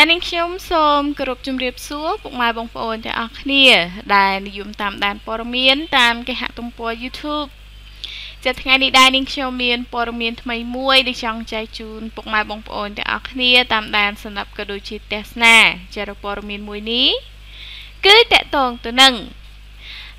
ចា៎នាងខ្ញុំសូមគោរពជំរាបសួរពុកម៉ែបងប្អូនទាំងអស់គ្នា ដែលនិយមតាមដានព័ត៌មានតាមគេហទំព័រ YouTube ចាថ្ងៃនេះដែរនាងខ្ញុំមានព័ត៌មានថ្មីមួយដែលចង់ចែកជូនពុកម៉ែបងប្អូនទាំងអស់គ្នាតាមដានសម្រាប់ក៏ដូចជាទស្សនាចាព័ត៌មានមួយនេះគឺតកតងទៅនឹង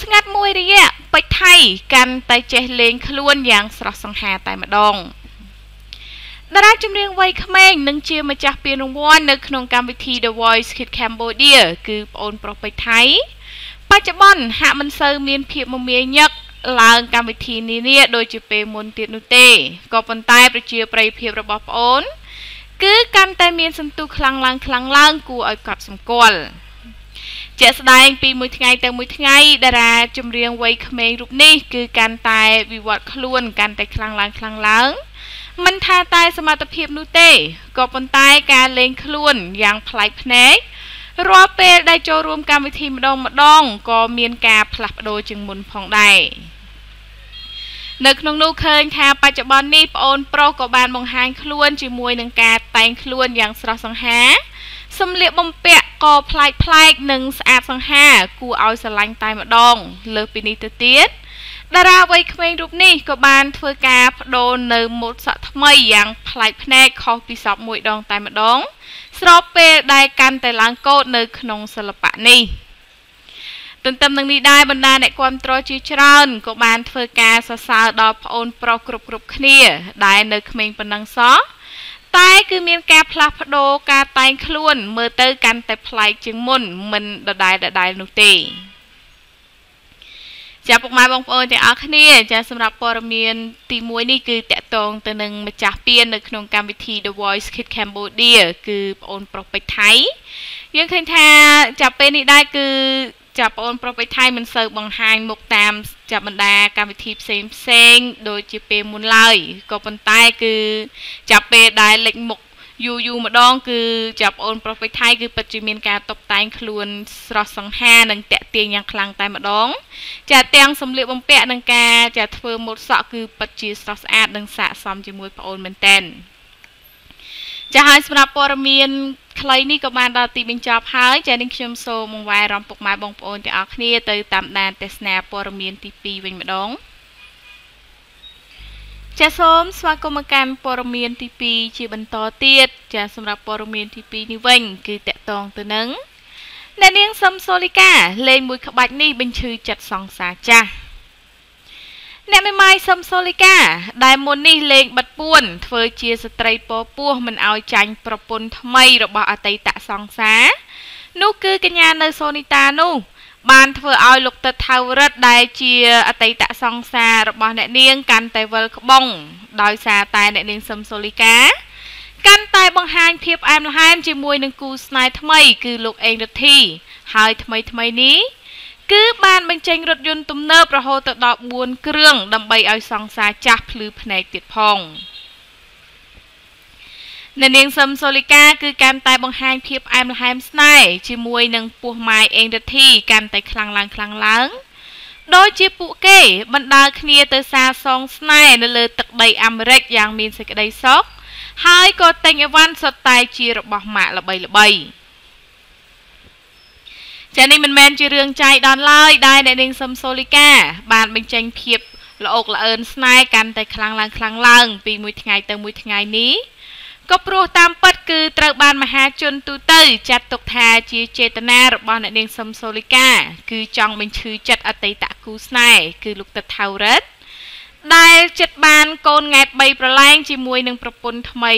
ស្ងាត់មួយរយៈពេជ្រថៃកាន់តែចេះលេងខ្លួនយ៉ាងស្រស់សង្ហាតែម្ដង តារាចម្រៀងវ័យក្មេងនឹងជាម្ចាស់ពានរង្វាន់នៅក្នុងកម្មវិធី The Voice Kids Cambodia គឺប្អូនប្រុសពេជ្រថៃបច្ចុប្បន្នហាក់មិនសូវមានភាពមមាញឹកឡើងកម្មវិធីនានាដូចជាពេលមុនទៀតនោះទេក៏ប៉ុន្តែប្រជាប្រិយភាពរបស់ប្អូន គឺកាន់តែមានសន្ទុះខ្លាំងឡើងខ្លាំងឡើងគួរឲ្យកត់សម្គាល់ជាក់ស្ដែងពីមួយថ្ងៃទៅមួយថ្ងៃតារាចម្រៀងវ័យក្មេងរូបនេះគឺកាន់តែវិវត្តខ្លួនកាន់តែខ្លាំងឡើងខ្លាំងឡើង មិនថាតែសមត្ថភាពនោះទេក៏ប៉ុន្តែការលេងខ្លួនយ៉ាងប្លែកភ្នែករាល់ពេលដែលចូលរួមកម្មវិធីម្ដងម្ដងក៏មានការផ្លាស់ប្ដូរជាងមុនផងដែរនៅក្នុងនោះឃើញថាបច្ចុប្បន្ននេះប្អូនប្រុសក៏បានបង្ហាញខ្លួនជាមួយនឹងការតែងខ្លួនយ៉ាងស្រស់សង្ហាសម្លៀកបំពាក់ក៏ប្លែកប្លែកនិងស្អាតសង្ហាគួរឲ្យស្រឡាញ់តែម្ដង លើសពីនេះទៅទៀត តារាវ័យក្មេងរូបនេះក៏បានធ្វើការបដូរនៅម៉ូតសក់ថ្មីយ៉ាងប្លែកភ្នែកខុសពីសពមួយដងតែម្ដង ស្របពេលដែលកាន់តែឡើងកោតនៅក្នុងសិល្បៈនេះទន្ទឹមនឹងនេះដែរបណ្ដាអ្នកគ្រប់គ្រងជាច្រើនក៏បានធ្វើការសរសើរដល់ប្អូនប្រុសគ្រប់គ្រប់គ្នា ដែលនៅក្មេងប៉ុណ្ណឹងសោះតែគឺមានការផ្លាស់ប្ដូរការតែងខ្លួនមើលទៅកាន់តែប្លែកជាងមុនមិនដដែលដដែលនោះទេ ចាពុកម៉ែបងប្អូនទាំងអស់គ្នាចាសម្រាប់ព័ត៌មានទី1នេះគឺតកតងទៅនឹងម្ចាស់ពាននៅក្នុងកម្មវិធី The Voice Kids Cambodia គឺប្អូនប្រុសពេជ្រថៃយើងឃើញថាចាប់ពេលនេះដែរគឺចាប់ប្អូនប្រុសពេជ្រថៃមិនសូវបង្ហាញមុខតាមចាប់បណ្ដាកម្មវិធីផ្សេងផ្សេងដូចជាពេលមុនឡើយក៏ប៉ុន្តែគឺចាប់ពេលដែលលេចមុខ យូរយូរម្ដង គឺចាប់អូនប្រុសពេជ្រថៃគឺពិតជាមានការតុបតែងខ្លួនស្រស់សង្ហានិងតាក់ទាញយ៉ាងខ្លាំងតែម្ដង ចាទាំងសម្លៀកបំពាក់និងការចាធ្វើម៉ូតសក់គឺពិតជាស្រស់ស្អាតនិងស័ក្តិសមជាមួយប្អូនមែនតែនចាហើយសម្រាប់ព័ត៌មានខ្លីនេះក៏បានដល់ទីបញ្ចប់ហើយចានេះខ្ញុំសូមបង្វែររំពុកម៉ែបងប្អូនទាំងអស់គ្នាទៅតាមដានទស្សនាព័ត៌មានទី2វិញម្ដង ចាសសូមស្វាគមន៍មកកាន់ព័ត៌មានទី2ជាបន្តទៀតចាសសម្រាប់ព័ត៌មានទី2នេះវិញគឺតកតងទៅនឹងអ្នកនាងសឹមសូលីកាលេងមួយក្បាច់នេះបញ្ឈឺចិត្តសង្សារចាស់អ្នកមេម៉ាយសឹមសូលីកាដែលមុននេះលេងបិទពួនធ្វើជាស្ត្រីពពោះមិនឲ្យចាញ់ប្រពន្ធថ្មីរបស់អតីតសង្សារនោះគឺកញ្ញានៅសូនីតានោះ បានធ្វើឲ្យលោកទឹកថៅរិទ្ធដែលជាអតីតសង្សាររបស់អ្នកនាងកាន់តែវិលក្បងដោយសារតែអ្នកនាងសឹមសូលីកាកាន់តែបង្ហាញភាពអែមល្ហែមជាមួយនឹងគូស្នេហ៍ថ្មី គឺលោកអេងរិទ្ធី ហើយថ្មីថ្មីនេះគឺបានបញ្ចេញរថយន្តទំនើបរហូតទៅដល់4គ្រឿងដើម្បីឲ្យសង្សារចាស់ភ្លឺភ្នែកទៀតផង។ នៅនាងសឹមសូលីកាគឺកាន់តែបង្ហាញភាពអែមល្ហែមស្នេហ៍ជាមួយនឹងពោះម៉ាយអេងរទ្ធីកាន់តែខ្លាំងឡើងខ្លាំងឡើងដោយជាពួកគេបណ្ដាលគ្នាទៅសាសងស្នេហ៍នៅលើទឹកដីអាមេរិកយ៉ាងមានសេចក្តីសុខហើយក៏ទិញអីវ៉ាន់សុទ្ធតែជារបស់ម៉ាកល្បីល្បីចានេះមិនមែនជារឿងចៃដន្យឡើយដែលអ្នកនាងសឹមសូលីកា បានបញ្ចេញភាពល្អោកល្អឿនស្នេហ៍កាន់តែខ្លាំងឡើងខ្លាំងឡើងពីមួយថ្ងៃទៅមួយថ្ងៃនេះ ក៏ព្រោះតាមពិតគឺត្រូវបានមហាជនទូទៅចាត់ទុកថាជាចេតនារបស់អ្នកនាងសឹមសូលីកា គឺចង់បញ្ឈឺចិត្តអតីតគូស្នេហ៍គឺលោកទឹកថៅរិទ្ធដែលចិត្តបានកូនង៉ែត3ប្រឡែងជាមួយនឹងប្រពន្ធថ្មី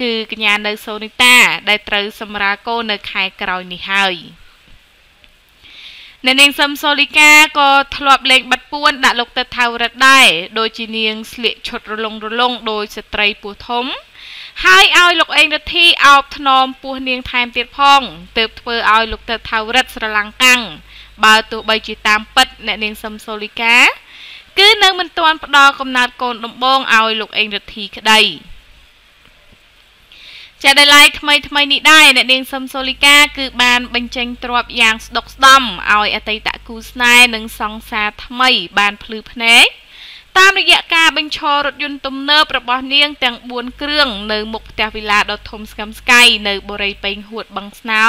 គឺកញ្ញានៅសូនីតា ដែលត្រូវសម្រាលកូននៅខែក្រោយនេះហើយអ្នកនាងសឹមសូលីកាក៏ធ្លាប់លេងបាត់ពួនដាក់លោកទឹកថៅរិទ្ធដែរដោយជានាងស្លៀកឈុតរលុងរលុងដោយស្ត្រីពោះធំ ហើយឲ្យលោកអេងរិទ្ធីអោបថ្នមពោះនាងថែមទៀតផងទើបធ្វើឲ្យលោកទៅថៅរិទ្ធស្រឡាំងកាំងបើទោះបីជាតាមពិតអ្នកនាងសឹមសូលីកាគឺនៅមិនទាន់ផ្ដល់កំណត់កូនដំបងឲ្យលោកអេងរិទ្ធីក្តីចាដែលឡាយថ្មីថ្មីនេះដែរអ្នកនាងសឹមសូលីកាគឺបានបញ្ចេញទ្រពយ៉ាងស្ដុកស្ដំឲ្យអតីតគូស្នេហ៍និងសង្សារថ្មីបានភ្លឺភ្នែក តាមរយៈការបញ្ឈររថយន្តទំនើបរបស់នាងទាំង4គ្រឿងនៅមុខផ្ទះវិឡាដ៏ធំស្កឹមស្កៃនៅបូរីពេញហួតបឹងស្នោ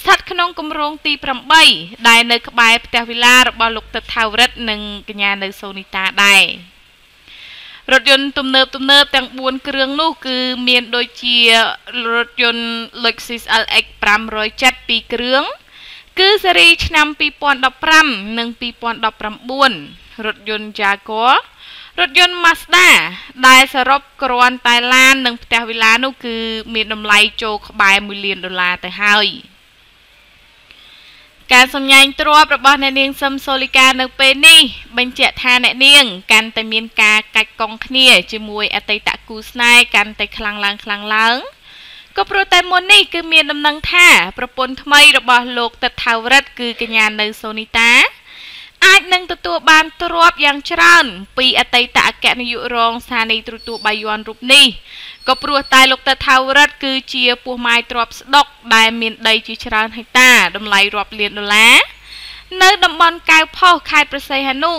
ស្ថិតក្នុងគម្រោងទី8ដែលនៅក្បែរផ្ទះវិឡារបស់លោកទឹកថាវរិទ្ធនិងកញ្ញានៅសូនីតាដែររថយន្តទំនើបទំនើបទាំង4គ្រឿងនោះគឺមានដូចជារថយន្ត Lexus LX 507ពីរគ្រឿង គឺស៊េរីឆ្នាំ2015និង2019រថយន្ត Jaguar រថយន្ត Mazda ដែលសរុបគ្រាន់តែឡាន និងផ្ទះវិឡានោះគឺមានតម្លៃចូលក្បែរ1លានដុល្លារទៅហើយការសម្ញែងទ្របរបស់អ្នកនាងសឹមសូលីកានៅពេលនេះបញ្ជាក់ថាអ្នកនាងកាន់តែមានការកាច់កង់គ្នាជាមួយអតីតគូស្នេហ៍កាន់តែខ្លាំងឡើងខ្លាំងឡើង ក៏ព្រោះតែមុននេះគឺមានដំណឹងថា ប្រពន្ធថ្មីរបស់លោកតថាវរិទ្ធគឺកញ្ញានៅសូនីតាអាចនឹងទទួលបានទ្រព្យយ៉ាងច្រើន ពីអតីតអគ្គនាយករងស្ថានីយ៍ទូរទស្សន៍បាយ័នរូបនេះក៏ព្រោះតែលោកតថាវរិទ្ធគឺជាពោះម៉ាយទ្រព្យស្ដុកដែលមានដីជាច្រើនហិកតាតម្លៃរាប់លានដុល្លារនៅតំបន់កៅផុសខេត្តប្រស័យហនុ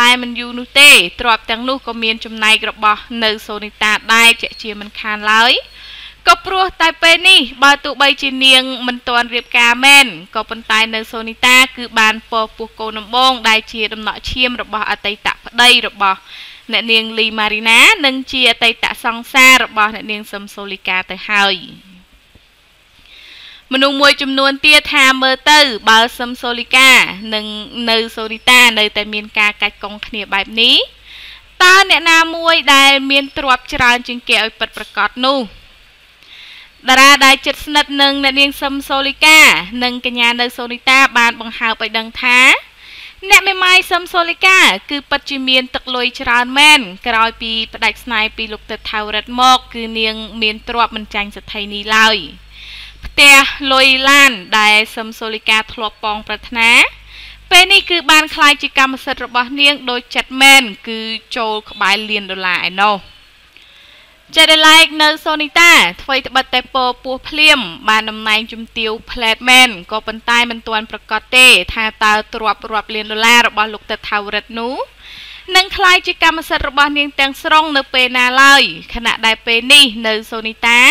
ដែលមិនយូរនោះទេទ្រព្យទាំងនោះក៏មានចំណែករបស់នៅសូនីតាដែរជាជាមិនខានឡើយ ក៏ព្រោះតែពេលនេះបើទោះបីជានាងមិនទាន់រៀបការមែនក៏ប៉ុន្តែនៅសូនីតាគឺបានពពោះកូនដំបងដែលជាដំណក់ឈាមរបស់អតីតប្តីរបស់អ្នកនាងលីម៉ារីណានិងជាអតីតសង្សាររបស់អ្នកនាងសឹមសូលីកាទៅហើយមនុស្សមួយចំនួនទៀតថាមើលទៅបើសឹមសូលីកានិងនៅសូនីតានៅតែមានការកាច់កង់គ្នាបែបនេះតើអ្នកណាមួយដែលមានទ្រព្យច្រើនជាងគេឲ្យពិតប្រាកដនោះ តារាដែលជិតស្និទ្ធនឹងអ្នកនាងសឹមសូលីកានិងកញ្ញានៅសូនីតាបានបង្ហើបឲ្យដឹងថាអ្នកមេម៉ាយសឹមសូលីកាគឺពិតជាមានទឹកលុយច្រើនមែនក្រោយពីផ្ដាច់ស្នេហ៍ពីលោកទឹកថៅរិតមក គឺនាងមានទ្រព្យមិនចាញ់សទ្ធិនេះឡើយផ្ទះលុយឡានដែលសឹមសូលីកាធ្លាប់ប៉ងប្រាថ្នាពេលនេះគឺបានคล้ายជាកម្មសិទ្ធិរបស់នាងដោយចិត្តមែនគឺចូលក្បែរលានដុល្លារឯណោះ ចេតឡែកនៅសូនីតាថ្មីត្បិតតែពោពោះភ្លាម បានតំណែងជំទាវផ្លែតមែនក៏ប៉ុន្តែមិនទាន់ប្រកាសទេ ថាតើទ្របរាប់លានដុល្លាររបស់លោកទឹកថាវរិទ្ធនោះនឹងคล้ายជាកម្មសិទ្ធិរបស់នាងទាំងស្រុងនៅពេលណាឡើយខណៈដែលពេលនេះនៅសូនីតា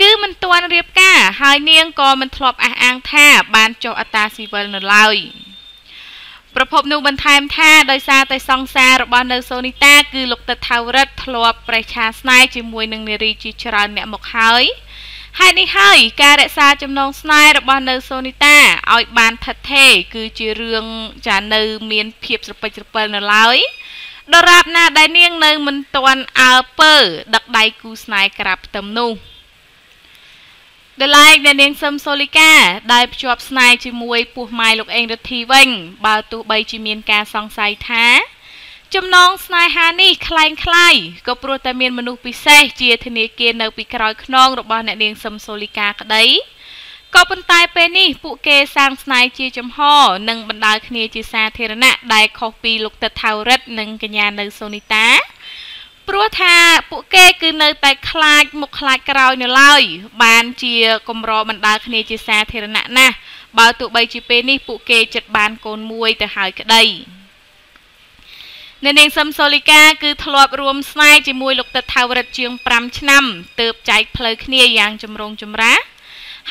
គឺមិនទាន់រៀបការហើយនាងក៏មិនធ្លាប់អះអាងថាបានចុះអត្តាស៊ីវិលនៅឡើយ។ ប្រពន្ធនោះបន្ថែមថាដោយសារតែសង្សាររបស់នៅសូនីតា គឺលោកតថាវរិទ្ធធ្លាប់ប្រេះឆាស្នេហ៍ជាមួយនឹងនារីជាច្រើនអ្នកមកហើយហេតុនេះហើយការរក្សាចំណងស្នេហ៍របស់នៅសូនីតាឲ្យបានថិតថេរគឺជារឿងចានៅមានភាពស្រពេចស្រពិលនៅឡើយដរាបណាដែលនាងនៅមិនទាន់អើពើដឹកដៃគូស្នេហ៍ក្រាបផ្ទឹមនោះ។ ដែលឡែកអ្នកនាងសឹមសូលីកាដែលភ្ជាប់ស្នេហ៍ជាមួយពោះម៉ាយលោកអេងរទ្ធីវិញបើទោះបីជាមានការសង្ស័យថា ចំណងស្នេហានេះคล้ายคล้ายក៏ព្រោះតែមានមនុស្សពិសេសជាធនាគារនៅពីក្រោយខ្នងរបស់អ្នកនាងសឹមសូលីកាក្តីក៏ប៉ុន្តែពេលនេះពួកគេសាងស្នេហ៍ជាចំហនិងបណ្ដាលគ្នាជាសាធារណៈដែលខុសពីលោកទឹកថៅរិទ្ធនិងកញ្ញានៅសូនីតា ព្រោះថាពួកគេគឺនៅតែខ្លាចមុខខ្លាចក្រោយនៅឡើយបានជាកម្របណ្ដាលគ្នាជាសាធារណៈណាស់បើទោះបីជាពេលនេះពួកគេចិត្តបានកូនមួយទៅហើយក្តីនៅនាងសឹមសូលីកាគឺធ្លាប់រួមស្នេហ៍ជាមួយលោកទឹកថាវរិទ្ធជាង5ឆ្នាំទើបចែកផ្លូវគ្នាយ៉ាងចម្រូងចម្រាស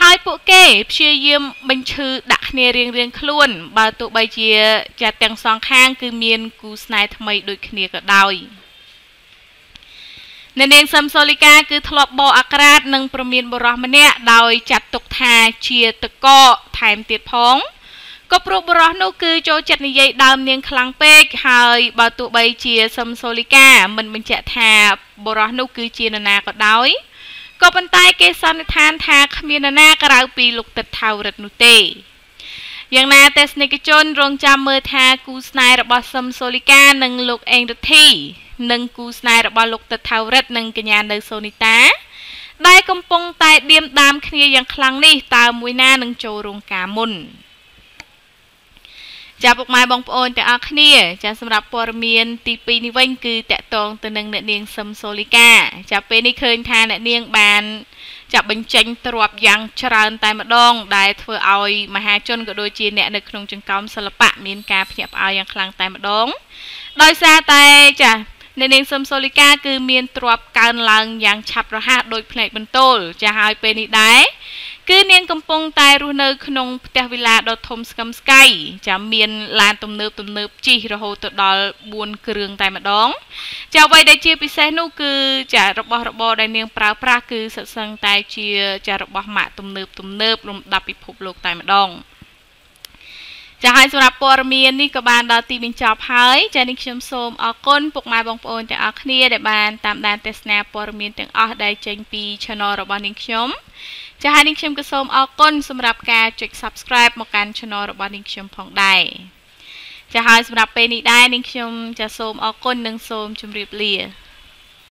ហើយពួកគេព្យាយាមបញ្ឈឺដាក់គ្នារៀងរៀងខ្លួន បើទោះបីជាចាត់ទាំងសងខាង គឺមានគូស្នេហ៍ថ្មីដូចគ្នាក៏ដោយ។ អ្នកនាងសឹមសូលីកាគឺធ្លាប់បោអាក្រាតនិងប្រមានបរោះម្នាក់ដោយចាត់ទុកថាជាតកកថែមទៀតផងក៏ព្រោះបរោះនោះគឺចូលចិត្តនិយាយដើមនាងខ្លាំងពេកហើយបើទោះបីជាសឹមសូលីកាមិនបញ្ជាក់ថាបរោះនោះគឺជានរណាក៏ដោយក៏ប៉ុន្តែគេសន្និដ្ឋានថាគ្មាននរណាក្រៅពីលោកទឹកថៅរិទ្ធនោះទេយ៉ាងណាទស្សនិកជនរងចាំមើលថាគូស្នេហ៍របស់សឹមសូលីកានិងលោកអេងរទ្ធី និងគូស្នេហ៍របស់លោកតថាវរិទ្ធនិងកញ្ញានៅសូនីតាដែលកំពុងតែដៀមដាមគ្នាយ៉ាងខ្លាំងនេះតើមួយណានឹងចូលរោងការមុនចាពុកម៉ែបងប្អូនទាំងអស់គ្នាចាសម្រាប់ព័ត៌មានទី2នេះវិញគឺតកតងទៅនឹងអ្នកនាងសឹមសូលីកាចាពេលនេះឃើញថាអ្នកនាងបានចាបញ្ចេញទ្រព្យយ៉ាងច្រើនតែម្ដង ដែលធ្វើឲ្យមហាជនក៏ដូចជាអ្នកនៅក្នុងចង្កោមសិល្បៈមានការភ្ញាក់ផ្អើលយ៉ាងខ្លាំងតែម្ដង ដោយសារតែចា នៅនាងសឹមសូលីកាគឺមានទ្រព្យកើនឡើងយ៉ាងឆាប់រហ័សដោយផ្នែកបន្ទោលចាហើយពេលនេះដែរគឺនាងកំពុងតែរស់នៅក្នុងផ្ទះវិឡាដ៏ធំស្កឹមស្កៃចាមានឡានទំនើបទំនើបជិះរហូតទៅដល់4គ្រឿងតែម្ដង ចាអ្វីដែលជាពិសេសនោះគឺចារបស់របរដែលនាងប្រើប្រាស់គឺសិតសឹងតែជាចារបស់ម៉ាកទំនើបទំនើបលំដាប់ពិភពលោកតែម្ដង ចាហើយសម្រាប់ព័ត៌មាននេះក៏បានដល់ទីបញ្ចប់ហើយចានេះខ្ញុំសូមអរគុណពុកម៉ែបងប្អូនទាំងអស់គ្នាដែលបានតាមដានទស្សនាព័ត៌មានទាំងអស់ដែលចេញពី Channel របស់នាងខ្ញុំចាហើយនាងខ្ញុំក៏សូមអរគុណសម្រាប់ការចុច Subscribe មកកាន់ Channel របស់នាងខ្ញុំផងដែរចាហើយសម្រាប់ពេលនេះដែរនាងខ្ញុំចាសូមអរគុណនិងសូមជម្រាបលា